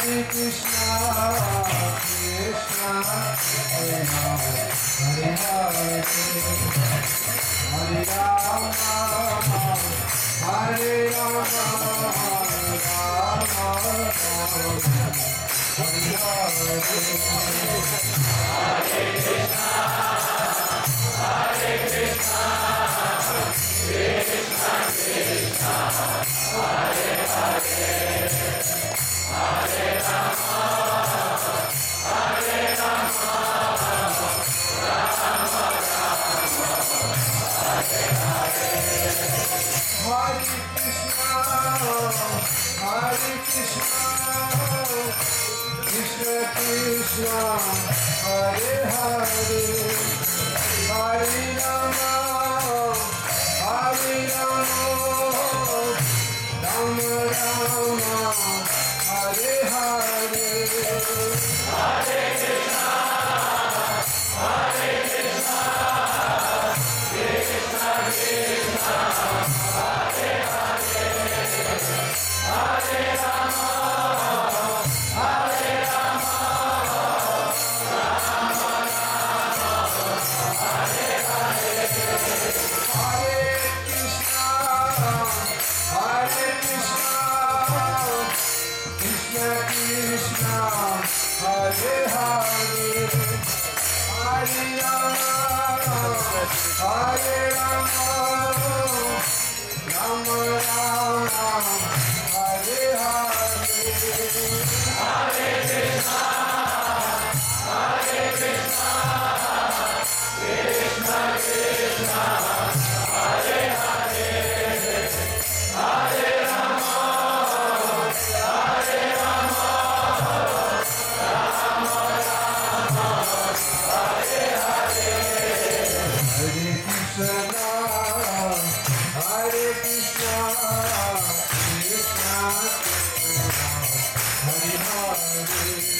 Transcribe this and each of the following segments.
Hare Krishna, Krishna Krishna, Hare Hare, Hare Rama, Hare Rama, Rama Rama, Hare Hare. Hare Hare, Hare Hare Yeah.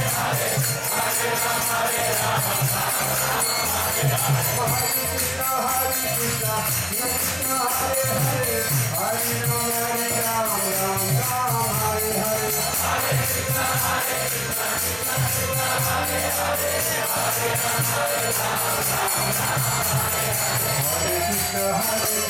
Hare Krishna, Hare